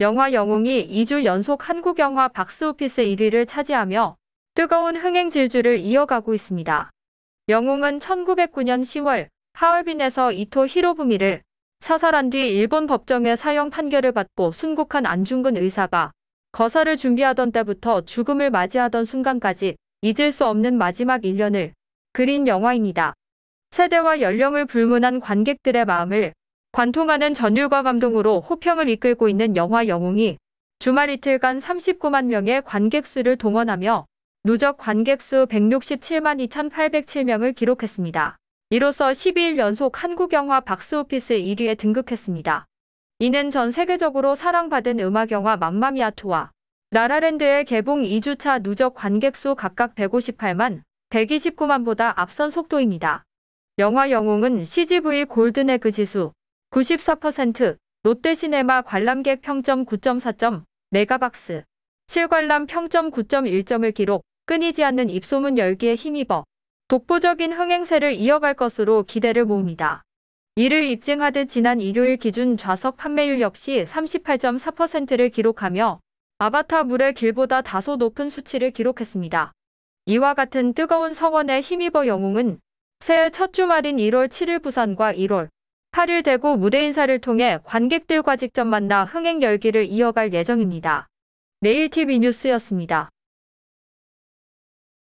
영화 영웅이 2주 연속 한국 영화 박스오피스 1위를 차지하며 뜨거운 흥행 질주를 이어가고 있습니다. 영웅은 1909년 10월 하얼빈에서 이토 히로부미를 사살한 뒤 일본 법정에 사형 판결을 받고 순국한 안중근 의사가 거사를 준비하던 때부터 죽음을 맞이하던 순간까지 잊을 수 없는 마지막 1년을 그린 영화입니다. 세대와 연령을 불문한 관객들의 마음을 관통하는 전율과 감동으로 호평을 이끌고 있는 영화 영웅이 주말 이틀간 39만 명의 관객 수를 동원하며 누적 관객 수 167만 2,807명을 기록했습니다. 이로써 12일 연속 한국 영화 박스오피스 1위에 등극했습니다. 이는 전 세계적으로 사랑받은 음악 영화 맘마미아2와 라라랜드의 개봉 2주차 누적 관객 수 각각 158만, 129만보다 앞선 속도입니다. 영화 영웅은 CGV 골든에그 지수 94%, 롯데시네마 관람객 평점 9.4점, 메가박스 7관람 평점 9.1점을 기록, 끊이지 않는 입소문 열기에 힘입어 독보적인 흥행세를 이어갈 것으로 기대를 모읍니다. 이를 입증하듯 지난 일요일 기준 좌석 판매율 역시 38.4%를 기록하며 아바타 물의 길보다 다소 높은 수치를 기록했습니다. 이와 같은 뜨거운 성원에 힘입어 영웅은 새해 첫 주말인 1월 7일 부산과 1월 8일 대구 무대 인사를 통해 관객들과 직접 만나 흥행 열기를 이어갈 예정입니다. 내일 TV 뉴스였습니다.